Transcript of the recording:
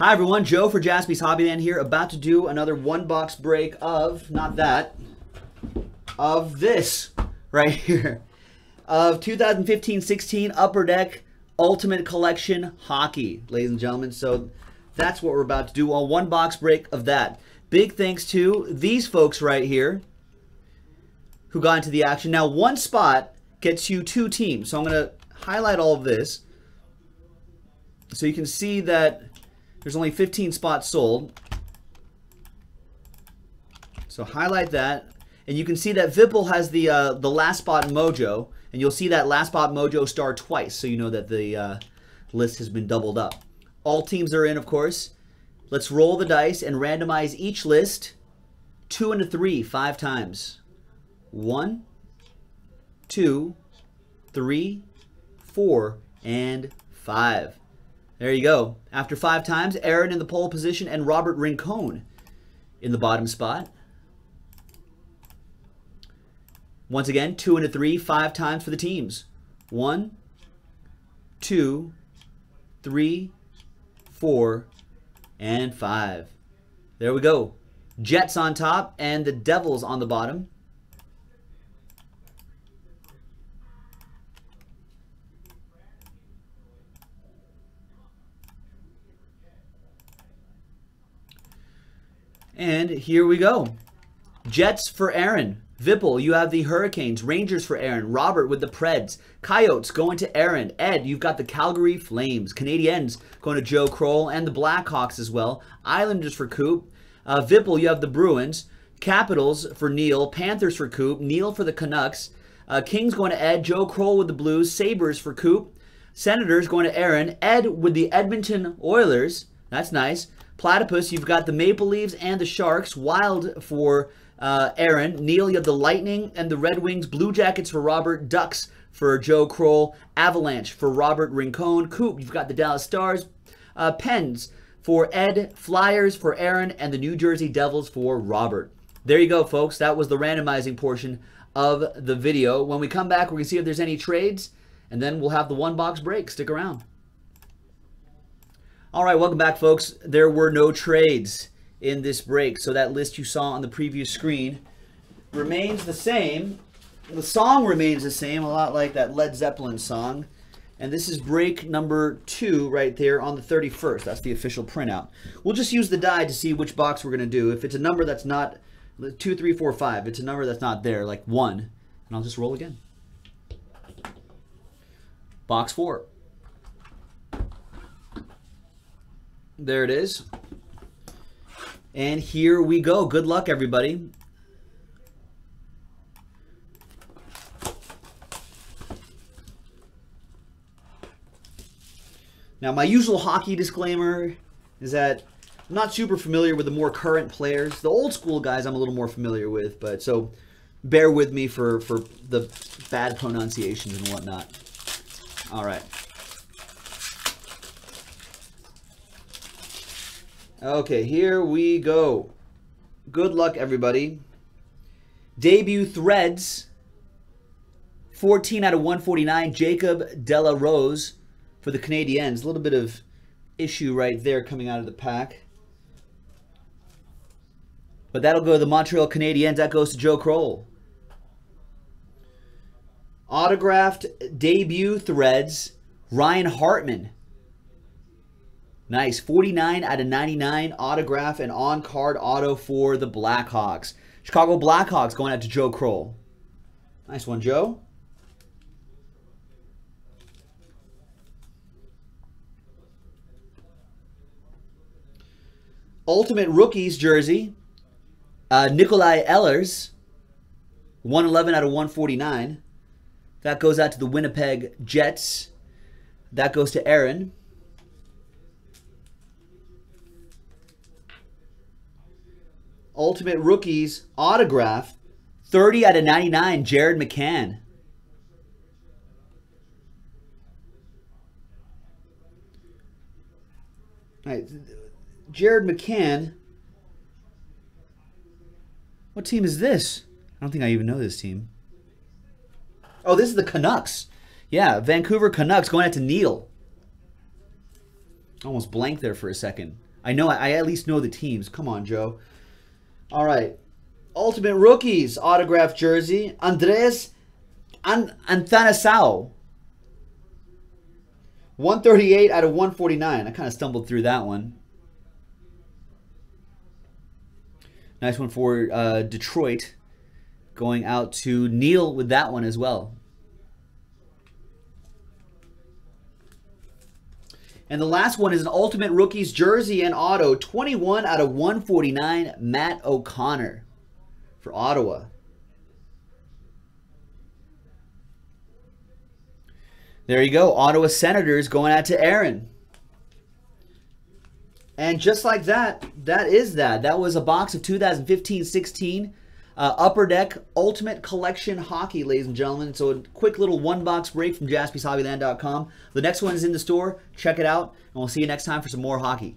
Hi everyone, Joe for Jaspy's Hobbyland here, about to do another one box break of, not that, of this right here. Of 2015-16 Upper Deck Ultimate Collection Hockey, ladies and gentlemen. So that's what we're about to do, a one box break of that. Big thanks to these folks right here who got into the action. Now one spot gets you two teams. So I'm going to highlight all of this. So you can see that there's only 15 spots sold. So highlight that. And you can see that Vipple has the uh, the last spot mojo. And you'll see that last spot mojo star twice. So you know that the uh, list has been doubled up. All teams are in, of course. Let's roll the dice and randomize each list two and a three five times. One, two, three, four, and five. There you go. After five times, Aaron in the pole position and Robert Rincon in the bottom spot. Once again, two and a three, five times for the teams. One, two, three, four, and five. There we go. Jets on top and the Devils on the bottom. And here we go. Jets for Aaron. Vipple, you have the Hurricanes. Rangers for Aaron. Robert with the Preds. Coyotes going to Aaron. Ed, you've got the Calgary Flames. Canadiens going to Joe Kroll and the Blackhawks as well. Islanders for Coop. Uh, Vipple, you have the Bruins. Capitals for Neil. Panthers for Coop. Neil for the Canucks. Uh, Kings going to Ed. Joe Kroll with the Blues. Sabres for Coop. Senators going to Aaron. Ed with the Edmonton Oilers. That's nice. Platypus, you've got the Maple Leaves and the Sharks. Wild for uh, Aaron. Neil, you have the Lightning and the Red Wings. Blue Jackets for Robert. Ducks for Joe Kroll. Avalanche for Robert Rincon. Coop, you've got the Dallas Stars. Uh, Pens for Ed. Flyers for Aaron. And the New Jersey Devils for Robert. There you go, folks. That was the randomizing portion of the video. When we come back, we're going to see if there's any trades. And then we'll have the one box break. Stick around. All right, welcome back, folks. There were no trades in this break, so that list you saw on the previous screen remains the same. The song remains the same, a lot like that Led Zeppelin song. And this is break number two right there on the 31st. That's the official printout. We'll just use the die to see which box we're going to do. If it's a number that's not two, three, four, five, it's a number that's not there, like one, and I'll just roll again. Box four. There it is. And here we go. Good luck, everybody. Now, my usual hockey disclaimer is that I'm not super familiar with the more current players. The old school guys I'm a little more familiar with, but so bear with me for, for the bad pronunciations and whatnot. All right. Okay, here we go. Good luck, everybody. Debut threads. 14 out of 149. Jacob de la Rose for the Canadiens. A little bit of issue right there coming out of the pack. But that'll go to the Montreal Canadiens. That goes to Joe Kroll. Autographed debut threads. Ryan Hartman Nice. 49 out of 99 autograph and on-card auto for the Blackhawks. Chicago Blackhawks going out to Joe Kroll. Nice one, Joe. Ultimate Rookies jersey. Uh, Nikolaj Ehlers. 111 out of 149. That goes out to the Winnipeg Jets. That goes to Aaron. Ultimate Rookies autograph, 30 out of 99, Jared McCann. Right. Jared McCann. What team is this? I don't think I even know this team. Oh, this is the Canucks. Yeah, Vancouver Canucks going out to Neil. Almost blank there for a second. I know, I at least know the teams. Come on, Joe. All right. Ultimate Rookies autograph jersey. Andres An- Athanasiou. 138 out of 149. I kind of stumbled through that one. Nice one for uh, Detroit. Going out to Neil with that one as well. And the last one is an Ultimate Rookies jersey and auto. 21 out of 149, Matt O'Connor for Ottawa. There you go. Ottawa Senators going out to Aaron. And just like that, that is that. That was a box of 2015-16 uh, Upper Deck Ultimate Collection Hockey, ladies and gentlemen. So a quick little one-box break from jaspyshobbyland.com. The next one is in the store. Check it out, and we'll see you next time for some more hockey.